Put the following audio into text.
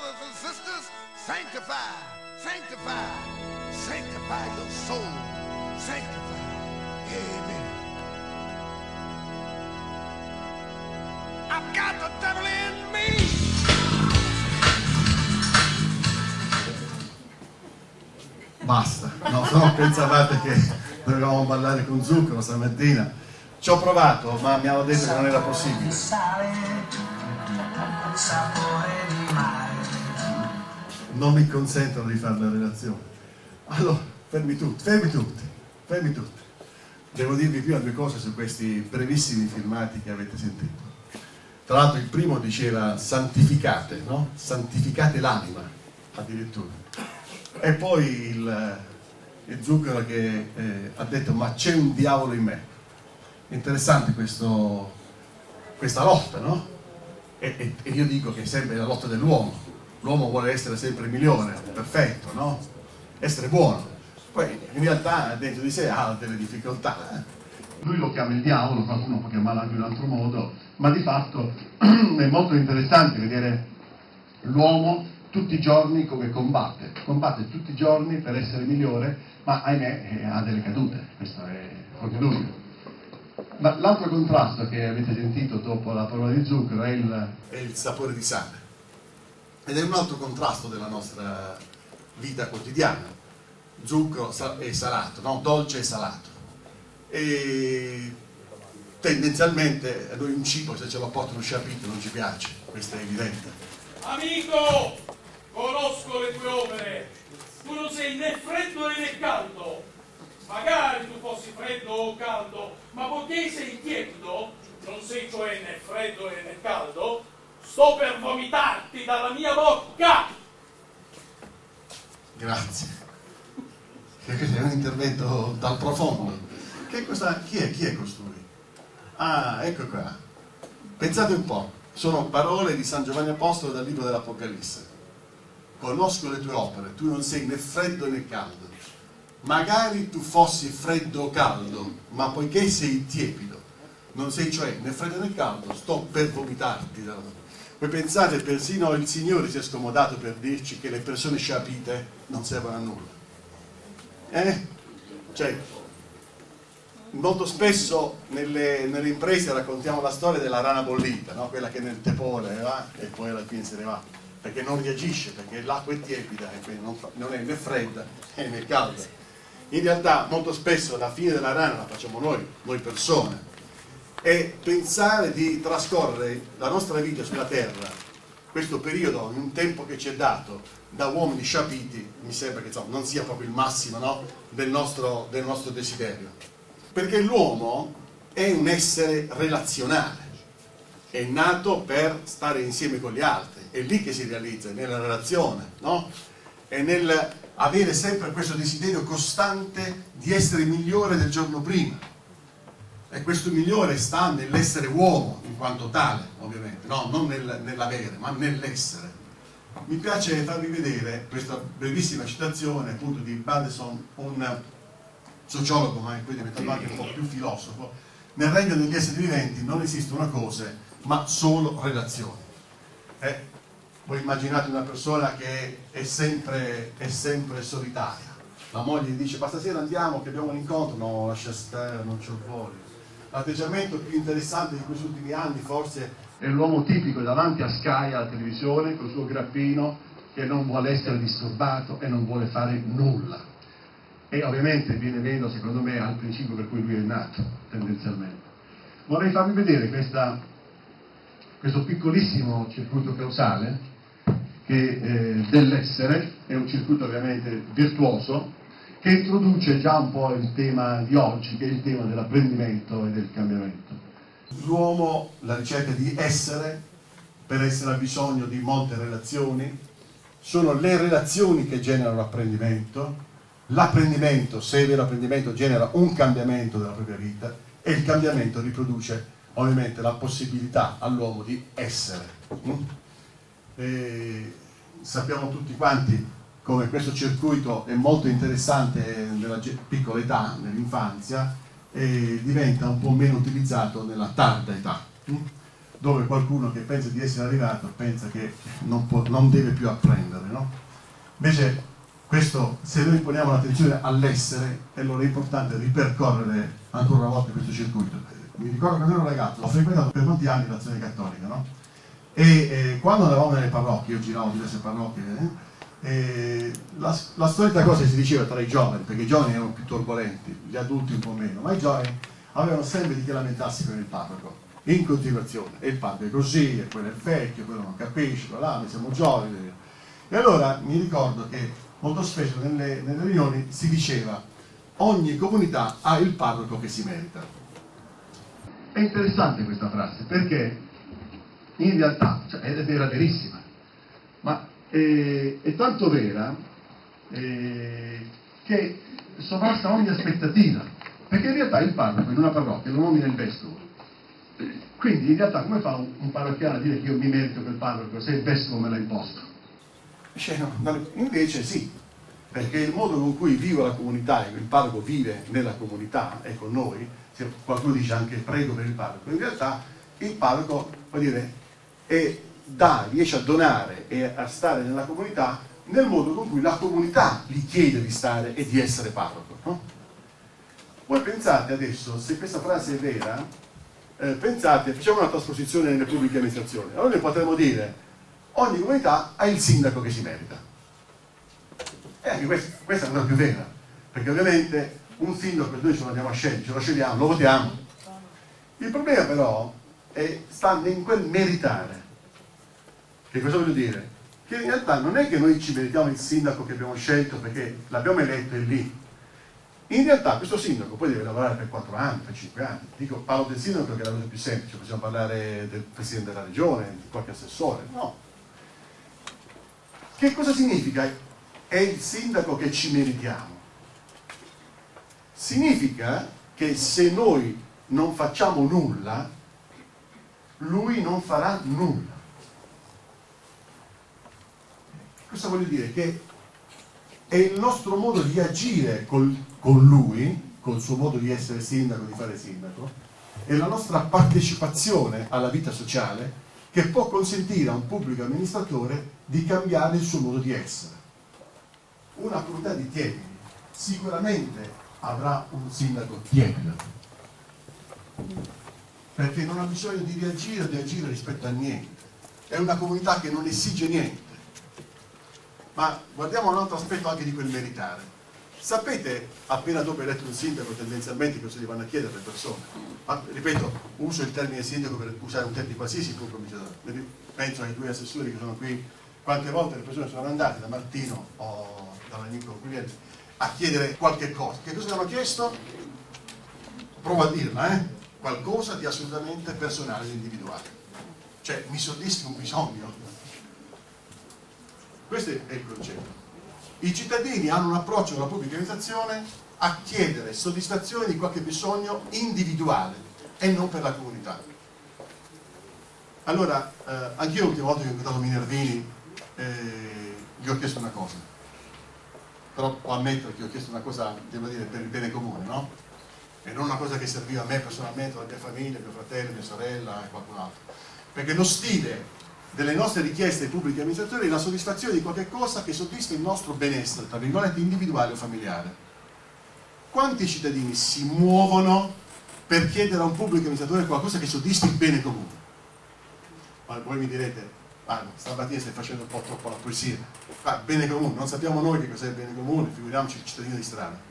brothers and sisters, sanctify, sanctify, sanctify your soul. Sanctify. Amen. I've got the devil in me. Basta, no, no, pensavate che dovevamo ballare con zucchero stamattina. Ci ho provato, ma mi hanno detto che non era possibile. Non mi consentono di fare la relazione. Allora, fermi tutti, fermi tutti, fermi tutti. Devo dirvi prima due cose su questi brevissimi filmati che avete sentito. Tra l'altro il primo diceva santificate, no? Santificate l'anima, addirittura. E poi il, il zucchero che eh, ha detto ma c'è un diavolo in me. Interessante questo, questa lotta, no? E, e, e, io dico che è sempre la lotta dell'uomo. L'uomo vuole essere sempre migliore, perfetto, no? Essere buono. Poi in realtà dentro di sé ha delle difficoltà. Eh? Lui lo chiama il diavolo, qualcuno può chiamarlo anche in un altro modo, ma di fatto è molto interessante vedere l'uomo tutti i giorni come combatte, combatte tutti i giorni per essere migliore, ma ahimè eh, ha delle cadute, questo è fuori dubbio. Ma l'altro contrasto che avete sentito dopo la parola di zucchero è il, è il sapore di sale. Ed è un altro contrasto della nostra vita quotidiana. Zucchero è salato, no? dolce e salato. E tendenzialmente a noi un cibo se ce lo portano sciapito non ci piace, questo è evidente. Amico, conosco le tue opere, tu non sei né freddo né caldo. Magari tu fossi freddo o caldo, ma poiché sei tiepido, non sei cioè né freddo né caldo, sto per vomitarti dalla mia bocca. Grazie. Questo è un intervento dal profondo. Che cosa, chi, è, chi è costui? Ah, ecco qua. Pensate un po', sono parole di San Giovanni Apostolo dal libro dell'Apocalisse. Conosco le tue opere, tu non sei né freddo né caldo. Magari tu fossi freddo o caldo, ma poiché sei tiepido, non sei cioè né freddo né caldo, sto per vomitarti dalla voi pensate, persino il Signore si è scomodato per dirci che le persone sciapite non servono a nulla. Eh? Cioè, molto spesso nelle, nelle, imprese raccontiamo la storia della rana bollita, no? quella che nel tepore va e poi alla fine se ne va, perché non reagisce, perché l'acqua è tiepida e quindi non, fa, non è né fredda né calda. In realtà molto spesso la fine della rana la facciamo noi, noi persone, e pensare di trascorrere la nostra vita sulla terra, questo periodo, in un tempo che ci è dato da uomini sciapiti, mi sembra che insomma, non sia proprio il massimo no? del, nostro, del nostro desiderio. Perché l'uomo è un essere relazionale, è nato per stare insieme con gli altri, è lì che si realizza, nella relazione, no? È nel avere sempre questo desiderio costante di essere migliore del giorno prima e questo migliore sta nell'essere uomo in quanto tale, ovviamente, no? non nel, nell'avere, ma nell'essere. Mi piace farvi vedere questa brevissima citazione appunto di Badeson, un sociologo, ma è diventato anche un po' più filosofo. Nel regno degli esseri viventi non esistono cose, ma solo relazioni. Eh? Voi immaginate una persona che è sempre, è sempre solitaria. La moglie gli dice, ma stasera andiamo che abbiamo un incontro, no, lascia stare, non c'ho voglia l'atteggiamento più interessante di questi ultimi anni forse è l'uomo tipico davanti a Sky alla televisione con il suo grappino che non vuole essere disturbato e non vuole fare nulla. E ovviamente viene meno secondo me al principio per cui lui è nato tendenzialmente. Vorrei farvi vedere questa, questo piccolissimo circuito causale eh, dell'essere è un circuito ovviamente virtuoso che introduce già un po' il tema di oggi, che è il tema dell'apprendimento e del cambiamento. L'uomo, la ricerca di essere, per essere ha bisogno di molte relazioni, sono le relazioni che generano l'apprendimento, l'apprendimento, se è vero apprendimento, genera un cambiamento della propria vita e il cambiamento riproduce ovviamente la possibilità all'uomo di essere. Mm? E sappiamo tutti quanti come questo circuito è molto interessante nella piccola età, nell'infanzia, e diventa un po' meno utilizzato nella tarda età. Mm? dove qualcuno che pensa di essere arrivato pensa che non, può, non deve più apprendere. No? Invece questo, se noi poniamo l'attenzione all'essere, allora è importante ripercorrere ancora una volta questo circuito. Mi ricordo quando ero ragazzo, ho frequentato per molti anni l'azione cattolica, no? E eh, quando andavamo nelle parrocchie, io giravo diverse parrocchie, eh, la, la solita cosa si diceva tra i giovani, perché i giovani erano più turbolenti, gli adulti un po' meno, ma i giovani avevano sempre di che lamentarsi con il parroco in continuazione. E il padre è così, e quello è vecchio, quello non capisce, là, noi siamo giovani. E allora mi ricordo che molto spesso nelle, nelle riunioni si diceva ogni comunità ha il parroco che si merita. È interessante questa frase perché in realtà cioè, è vera verissima, ma è, è tanto vera eh, che sovrasta ogni aspettativa, perché in realtà il parroco in una parrocchia lo nomina il vescovo quindi in realtà come fa un, un parrocchiano a dire che io mi merito quel parroco se il vescovo me l'ha imposto? Cioè, no, invece sì, perché il modo con cui vive la comunità e il parroco vive nella comunità e con noi, qualcuno dice anche prego per il parroco, in realtà il parroco vuol dire, è, dà, riesce a donare e a stare nella comunità nel modo con cui la comunità gli chiede di stare e di essere parroco. No? Voi pensate adesso, se questa frase è vera, eh, pensate, facciamo una trasposizione nelle pubbliche amministrazioni, allora noi potremmo dire ogni comunità ha il sindaco che si merita. E anche questa, questa è una più vera, perché ovviamente un sindaco noi ce lo andiamo a scegliere, ce lo scegliamo, lo votiamo. Il problema però è, sta in quel meritare. Che cosa voglio dire? Che in realtà non è che noi ci meritiamo il sindaco che abbiamo scelto perché l'abbiamo eletto e lì, in realtà questo sindaco poi deve lavorare per 4 anni, per 5 anni. Dico, parlo del sindaco perché è la cosa più semplice, possiamo parlare del presidente della regione, di qualche assessore. No. Che cosa significa? È il sindaco che ci meritiamo. Significa che se noi non facciamo nulla, lui non farà nulla. Cosa voglio dire? Che è il nostro modo di agire col, con lui, col suo modo di essere sindaco, di fare sindaco, è la nostra partecipazione alla vita sociale che può consentire a un pubblico amministratore di cambiare il suo modo di essere. Una comunità di tiepidi sicuramente avrà un sindaco tiepido, perché non ha bisogno di reagire o di agire rispetto a niente. È una comunità che non esige niente ma guardiamo un altro aspetto anche di quel meritare. Sapete, appena dopo eletto un sindaco, tendenzialmente cosa gli vanno a chiedere le persone? Ma, ripeto, uso il termine sindaco per usare un termine qualsiasi amministratore. Penso ai due assessori che sono qui, quante volte le persone sono andate da Martino o dall'amico Guglielmi a chiedere qualche cosa. Che cosa gli hanno chiesto? Provo a dirla, eh? Qualcosa di assolutamente personale e individuale. Cioè, mi soddisfi un bisogno, questo è il concetto. I cittadini hanno un approccio alla pubblica amministrazione a chiedere soddisfazione di qualche bisogno individuale e non per la comunità. Allora, eh, anch'io l'ultima volta che ho incontrato Minervini eh, gli ho chiesto una cosa, però può ammettere che ho chiesto una cosa, devo dire, per il bene comune, no? E non una cosa che serviva a me personalmente, alla mia famiglia, mio fratello, mia sorella e qualcun altro. Perché lo stile delle nostre richieste ai pubblici amministratori la soddisfazione di qualche cosa che soddisfa il nostro benessere, tra virgolette, individuale o familiare. Quanti cittadini si muovono per chiedere a un pubblico amministratore qualcosa che soddisfi il bene comune? Ma voi mi direte, ah, stamattina stai facendo un po' troppo la poesia. Ah, bene comune, non sappiamo noi che cos'è il bene comune, figuriamoci il cittadino di strada.